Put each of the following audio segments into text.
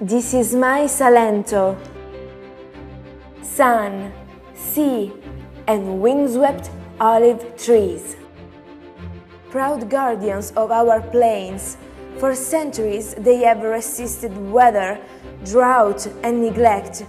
This is my Salento. Sun, sea, and windswept olive trees. Proud guardians of our plains, for centuries they have resisted weather, drought, and neglect.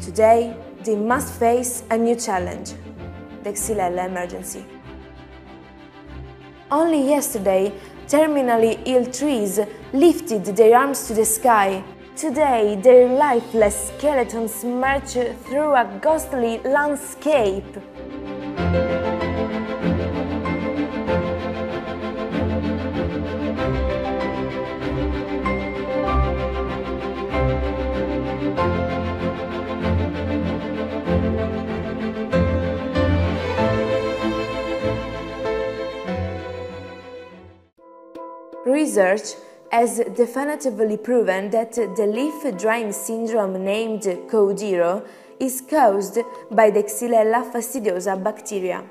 Today they must face a new challenge the Xylella emergency. Only yesterday, terminally ill trees lifted their arms to the sky. Today, their lifeless skeletons march through a ghostly landscape. Research has definitively proven that the leaf drying syndrome named Codiro is caused by the Xylella fastidiosa bacteria.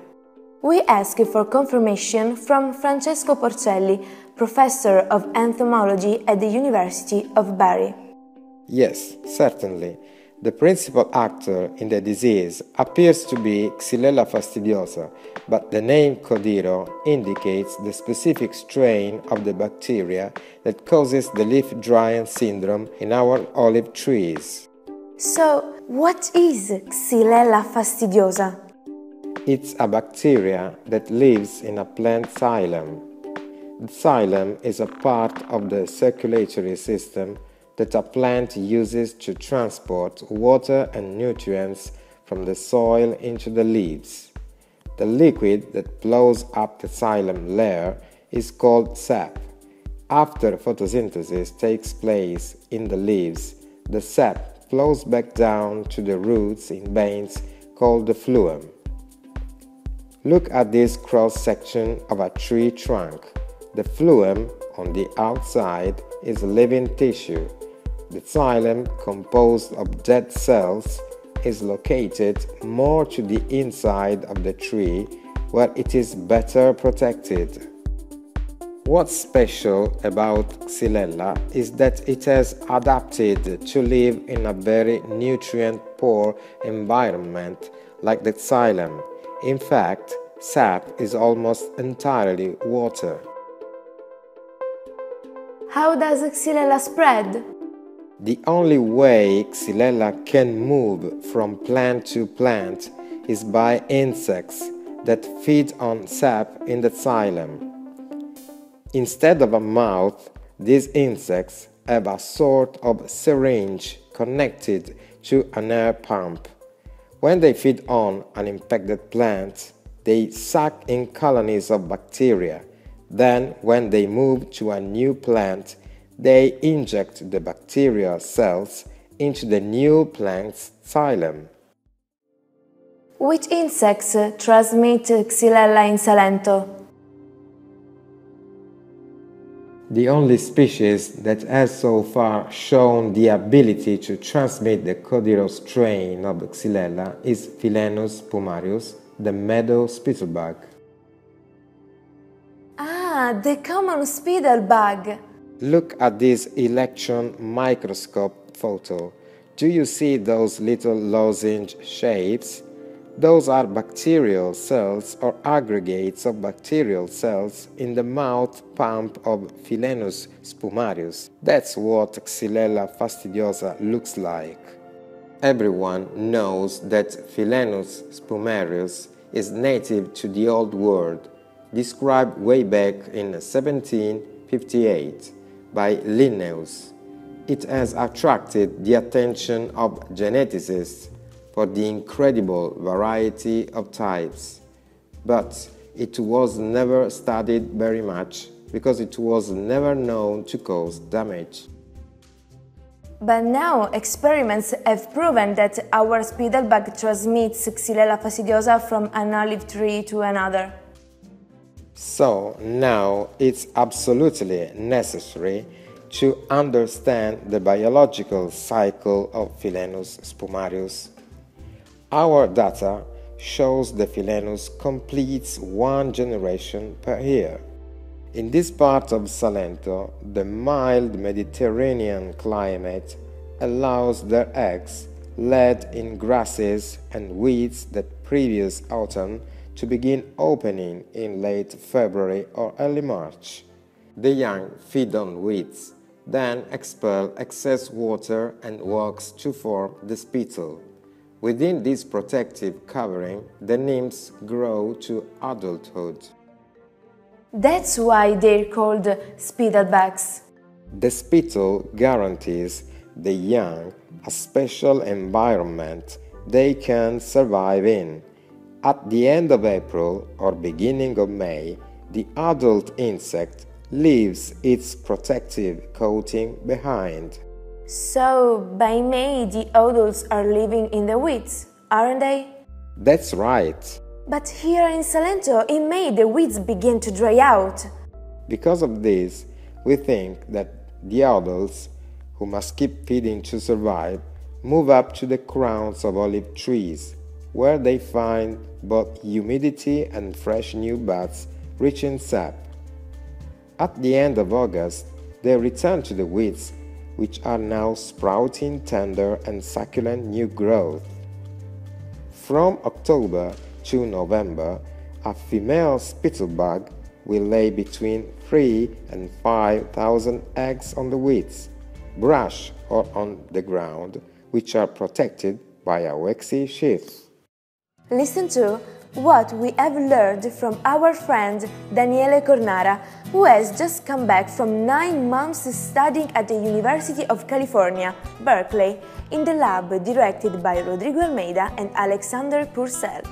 We ask for confirmation from Francesco Porcelli, professor of entomology at the University of Bari. Yes, certainly. The principal actor in the disease appears to be Xylella fastidiosa, but the name Codiro indicates the specific strain of the bacteria that causes the leaf drying syndrome in our olive trees. So, what is Xylella fastidiosa? It's a bacteria that lives in a plant xylem. The xylem is a part of the circulatory system that a plant uses to transport water and nutrients from the soil into the leaves. The liquid that flows up the xylem layer is called sap. After photosynthesis takes place in the leaves, the sap flows back down to the roots in veins called the phloem. Look at this cross section of a tree trunk. The phloem on the outside is living tissue the xylem, composed of dead cells, is located more to the inside of the tree where it is better protected. What's special about Xylella is that it has adapted to live in a very nutrient poor environment like the xylem. In fact, sap is almost entirely water. How does Xylella spread? The only way Xylella can move from plant to plant is by insects that feed on sap in the xylem. Instead of a mouth, these insects have a sort of syringe connected to an air pump. When they feed on an infected plant, they suck in colonies of bacteria. Then, when they move to a new plant, they inject the bacterial cells into the new plant's xylem. Which insects transmit Xylella in Salento? The only species that has so far shown the ability to transmit the Codiro strain of Xylella is Philaenus spumarius, the meadow spittlebug. Ah, the common spittlebug. Look at this electron microscope photo. Do you see those little lozenge shapes? Those are bacterial cells or aggregates of bacterial cells in the mouth pump of Philaenus spumarius. That's what Xylella fastidiosa looks like. Everyone knows that Philaenus spumarius is native to the Old World, described way back in 1758 by Linnaeus. It has attracted the attention of geneticists for the incredible variety of types, but it was never studied very much because it was never known to cause damage. But now experiments have proven that our spittlebug transmits Xylella fastidiosa from an olive tree to another. So now it's absolutely necessary to understand the biological cycle of Philaenus spumarius. Our data shows the Philaenus completes one generation per year. In this part of Salento, the mild Mediterranean climate allows their eggs, laid in grasses and weeds that previous autumn, to begin opening in late February or early March. The young feed on weeds, then expel excess water and wax to form the spittle. Within this protective covering, the nymphs grow to adulthood. That's why they're called spittlebugs. The spittle guarantees the young a special environment they can survive in. At the end of April or beginning of May, the adult insect leaves its protective coating behind. So, by May, the adults are living in the weeds, aren't they? That's right. But here in Salento, in May, the weeds begin to dry out. Because of this, we think that the adults, who must keep feeding to survive, move up to the crowns of olive trees, where they find both humidity and fresh new buds rich in sap. At the end of August, they return to the weeds, which are now sprouting tender and succulent new growth. From October to November, a female spittlebug will lay between 3 and 5,000 eggs on the weeds, brush, or on the ground, which are protected by a waxy sheath. Listen to what we have learned from our friend Daniele Cornara, who has just come back from nine months studying at the University of California, Berkeley, in the lab directed by Rodrigo Almeida and Alexander Purcell.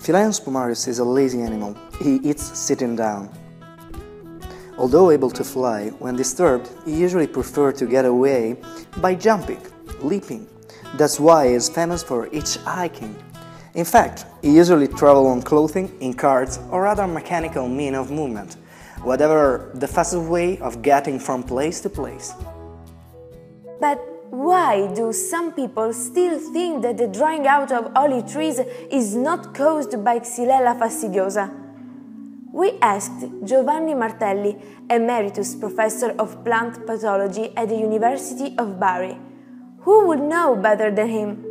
Philaenus spumarius is a lazy animal. He eats sitting down. Although able to fly, when disturbed, he usually prefers to get away by jumping, leaping. That's why he is famous for hitchhiking. In fact, he usually travels on clothing, in carts, or other mechanical mean of movement, whatever the fastest way of getting from place to place. But why do some people still think that the drying out of olive trees is not caused by Xylella fastidiosa? We asked Giovanni Martelli, Emeritus Professor of Plant Pathology at the University of Bari. Who would know better than him?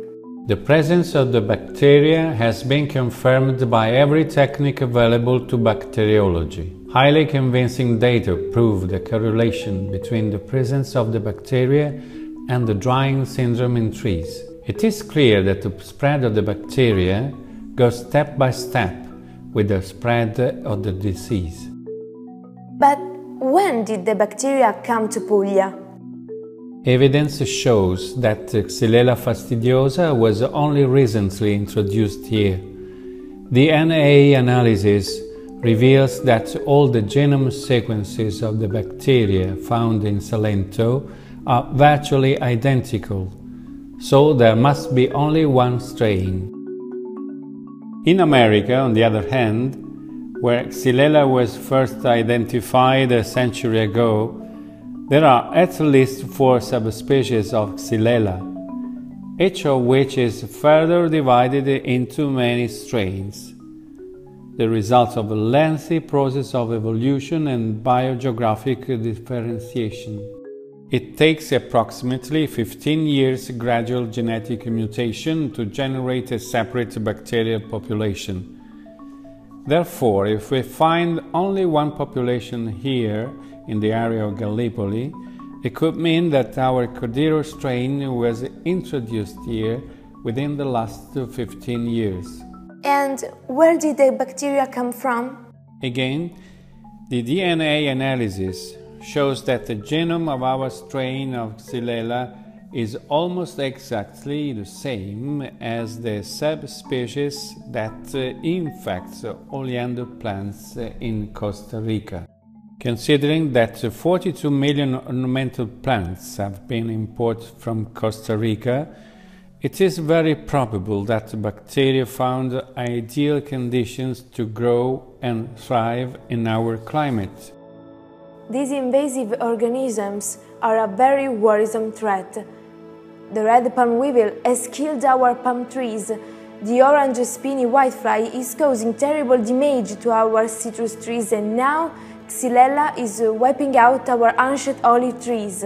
The presence of the bacteria has been confirmed by every technique available to bacteriology. Highly convincing data prove the correlation between the presence of the bacteria and the drying syndrome in trees. It is clear that the spread of the bacteria goes step by step with the spread of the disease. But when did the bacteria come to Puglia? Evidence shows that Xylella fastidiosa was only recently introduced here. The DNA analysis reveals that all the genome sequences of the bacteria found in Salento are virtually identical, so there must be only one strain. In America, on the other hand, where Xylella was first identified a century ago, there are at least four subspecies of Xylella, each of which is further divided into many strains, the result of a lengthy process of evolution and biogeographic differentiation. It takes approximately 15 years gradual genetic mutation to generate a separate bacterial population. Therefore, if we find only one population here in the area of Gallipoli, it could mean that our Codiro strain was introduced here within the last 15 years. And where did the bacteria come from? Again, the DNA analysis shows that the genome of our strain of Xylella is almost exactly the same as the subspecies that uh, infects oleander plants in Costa Rica. Considering that 42 million ornamental plants have been imported from Costa Rica, it is very probable that bacteria found ideal conditions to grow and thrive in our climate. These invasive organisms are a very worrisome threat. The red palm weevil has killed our palm trees The orange spiny whitefly is causing terrible damage to our citrus trees and now Xylella is uh, wiping out our ancient olive trees.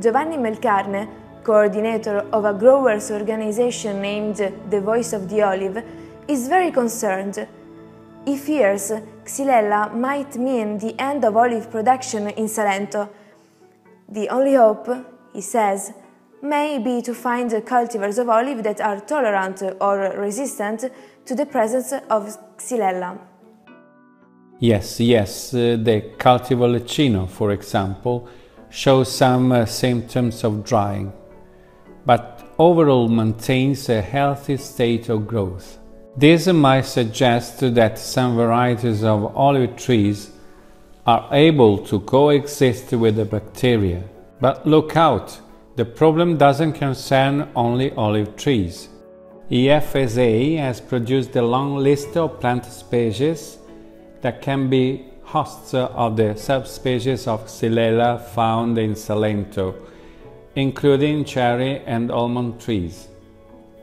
Giovanni Melcarne, coordinator of a growers organization named The Voice of the Olive, is very concerned. He fears Xylella might mean the end of olive production in Salento. The only hope, he says, may be to find cultivars of olive that are tolerant or resistant to the presence of Xylella. Yes, yes, uh, the cultivar Leccino, for example, shows some uh, symptoms of drying, but overall maintains a healthy state of growth. This might suggest that some varieties of olive trees are able to coexist with the bacteria. But look out, the problem doesn't concern only olive trees. EFSA has produced a long list of plant species that can be hosts of the subspecies of Xylella found in Salento, including cherry and almond trees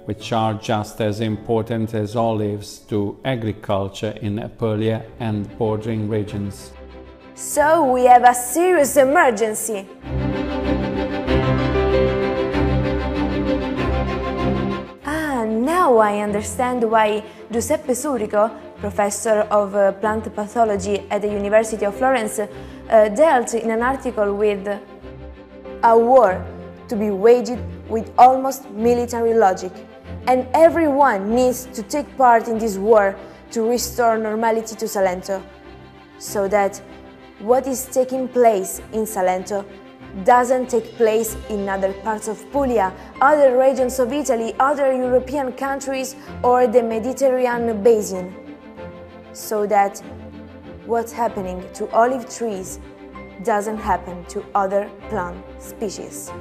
which are just as important as olives to agriculture in Apulia and bordering regions. So we have a serious emergency! Ah, now I understand why Giuseppe Surico, professor of uh, plant pathology at the University of Florence, uh, dealt in an article with a war to be waged with almost military logic. And everyone needs to take part in this war to restore normality to Salento, so that what is taking place in Salento doesn't take place in other parts of Puglia, other regions of Italy, other European countries or the Mediterranean basin, so that what's happening to olive trees doesn't happen to other plant species.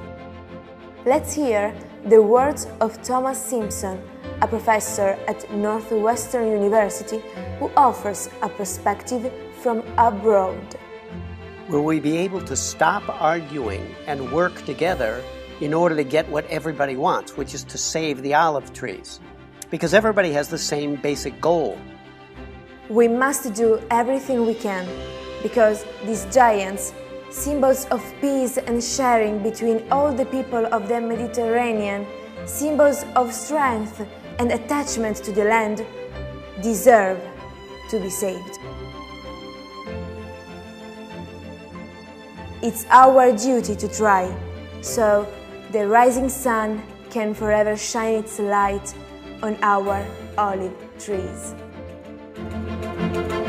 Let's hear the words of Thomas Simpson, a professor at Northwestern University who offers a perspective from abroad. Will we be able to stop arguing and work together in order to get what everybody wants, which is to save the olive trees? Because everybody has the same basic goal. We must do everything we can because these giants symbols of peace and sharing between all the people of the Mediterranean, symbols of strength and attachment to the land, deserve to be saved. It's our duty to try, so the rising sun can forever shine its light on our olive trees. Thank you